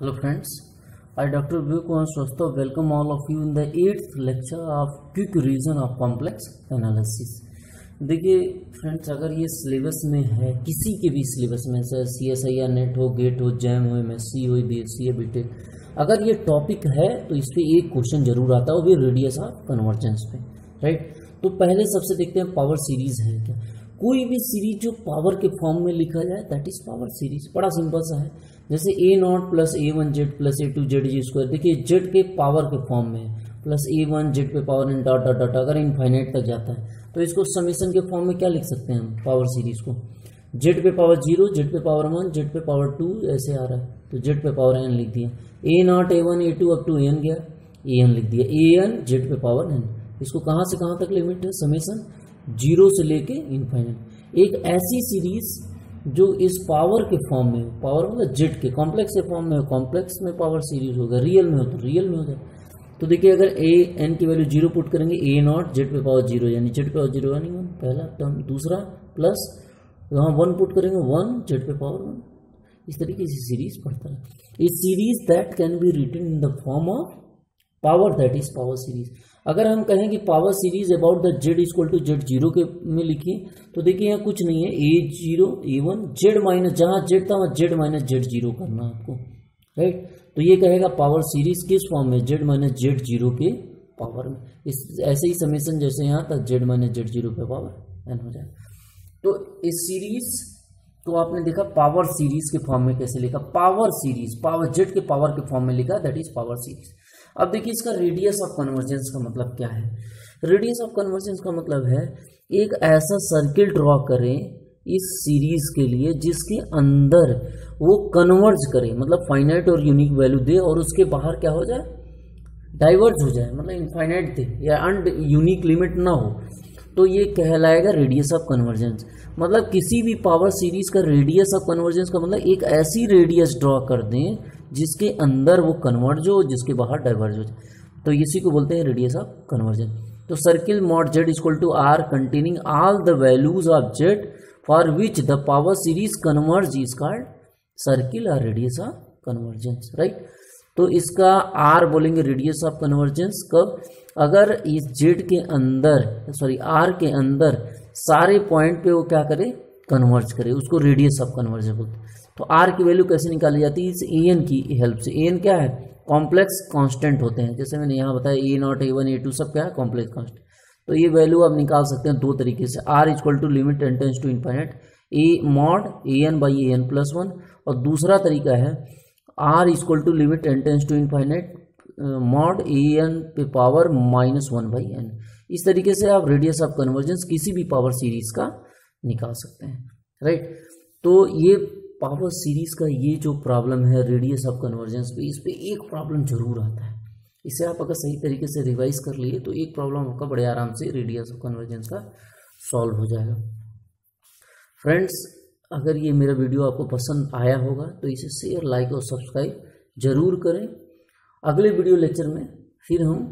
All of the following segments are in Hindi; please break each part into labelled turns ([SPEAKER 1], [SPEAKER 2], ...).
[SPEAKER 1] Hello friends, I Dr. Vivek Swastha welcome all of you in the eighth lecture of quick reason of complex analysis. देखिए फ्रेंड्स अगर ये सिलेबस में है किसी के भी सिलेबस में चाहे सी एस आई या नेट हो गेट हो जैम हो M S C B S C सी या बी अगर ये टॉपिक है तो इस पर एक क्वेश्चन ज़रूर आता है वो भी रेडियस ऑफ़ कन्वर्जेंस पे राइट तो पहले सबसे देखते हैं पावर सीरीज़ है क्या कोई भी सीरीज़ जो पावर के फॉर्म में लिखा जाए दैट इज़ पावर सीरीज़ बड़ा सिंपल सा है। जैसे a naught plus a one z plus a two z ji square देखिए जेड के पावर के फॉर्म में है। प्लस ए वन जेड पे power n dot dot dot अगर इनफाइनाइट तक जाता है तो इसको समीशन के फॉर्म में क्या लिख सकते हैं हम? पावर सीरीज़ को। जेड पे पावर ज़ीरो जेड पे पावर वन जेड पे पावर टू ऐसे आ रहा है। तो जेड पे पावर एन लिख दिया। A naught a one a two up to n गया। ए एन लिख दिया। ए एन जेड पे पावर एन इसको कहाँ से कहाँ तक लिमिट है? समीशन ज़ीरो से लेके इनफाइनाइट एक ऐसी सीरीज़ जो इस पावर के फॉर्म में हो पावर मतलब जेड के कॉम्प्लेक्स के फॉर्म में हो कॉम्प्लेक्स में पावर सीरीज़ होगा रियल में हो तो रियल में हो जाए। तो देखिए, अगर ए एन की वैल्यू ज़ीरो पुट करेंगे ए नॉट जेड पे पावर ज़ीरो, यानी जेड पे पावर ज़ीरो यानी वन पहला टर्म दूसरा प्लस यहाँ वन पुट करेंगे वन जेड पे पावर वन इस तरीके से सीरीज़ पढ़ता है इस series that can be written in the form of power that is power series अगर हम कहें कि power series about the z equal to z zero के में लिखिए तो देखिए यहाँ कुछ नहीं है। A zero A one Z minus जहाँ जेड था वहाँ जेड माइनस जेड ज़ीरो करना आपको। राइट तो ये कहेगा पावर सीरीज़ किस फॉर्म में? जेड माइनस जेड ज़ीरो के पावर में। इस, ऐसे ही समीशन जैसे यहाँ तक जेड माइनस जेड ज़ीरो पे पावर एन हो जाए तो इस सीरीज़ तो आपने देखा पावर सीरीज़ के फॉर्म में कैसे लिखा? पावर सीरीज़ पावर जेड के पावर के फॉर्म में लिखा दैट इज़ पावर सीरीज़ अब देखिए इसका रेडियस ऑफ़ कन्वर्जेंस का मतलब क्या है? रेडियस ऑफ़ कन्वर्जेंस का मतलब है, एक ऐसा सर्किल ड्रॉ करें इस सीरीज़ के लिए जिसके अंदर वो कन्वर्ज करे। मतलब फाइनाइट और यूनिक वैल्यू दे और उसके बाहर क्या हो जाए? डाइवर्ज हो जाए। मतलब इनफाइनाइट दे या अंड यूनिक लिमिट ना हो। तो ये कहलाएगा रेडियस ऑफ़ कन्वर्जेंस मतलब किसी भी पावर सीरीज़ का रेडियस ऑफ़ कन्वर्जेंस का मतलब एक ऐसी रेडियस ड्रॉ कर दें जिसके अंदर वो कन्वर्ज हो, जिसके बाहर डाइवर्ज हो। तो इसी को बोलते हैं रेडियस ऑफ़ कन्वर्जन तो circle mod z equal to r containing all the values of z for which the power series converge is called circle और रेडियस ऑफ़ कन्वर्जेंस राइट तो इसका आर बोलेंगे रेडियस ऑफ़ कन्वर्जेंस कब? अगर इस जेड के अंदर सॉरी आर के अंदर सारे पॉइंट पे वो क्या करे? कन्वर्ज करे, उसको रेडियस ऑफ़ कन्वर्जन बोलते तो आर की वैल्यू कैसे निकाली जाती है? इस ए एन की हेल्प से। ए एन क्या है? कॉम्प्लेक्स कांस्टेंट होते हैं। जैसे मैंने यहाँ बताया a naught a one a two सब क्या है? कॉम्प्लेक्स कांस्टेंट तो ये वैल्यू आप निकाल सकते हैं दो तरीके से। R equal to limit n tends to infinity a mod a n by a n plus one और दूसरा तरीका है r equal to limit n tends to infinity mod a n पे power minus one by n इस तरीके से आप रेडियस ऑफ़ कन्वर्जेंस किसी भी पावर सीरीज़ का निकाल सकते हैं राइट तो ये पावर सीरीज़ का ये जो प्रॉब्लम है रेडियस ऑफ़ कन्वर्जेंस पे, इस पर एक प्रॉब्लम ज़रूर आता है। इसे आप अगर सही तरीके से रिवाइज कर लिए तो एक प्रॉब्लम आपका बड़े आराम से रेडियस ऑफ़ कन्वर्जेंस का सॉल्व हो जाएगा। फ्रेंड्स अगर ये मेरा वीडियो आपको पसंद आया होगा तो इसे शेयर लाइक और सब्सक्राइब ज़रूर करें। अगले वीडियो लेक्चर में फिर हम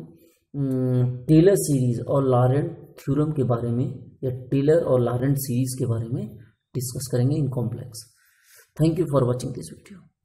[SPEAKER 1] टेलर सीरीज़ और लॉरेंट थ्योरम के बारे में या टेलर और लारेंट सीरीज़ के बारे में डिस्कस करेंगे in complex thank you for watching this video.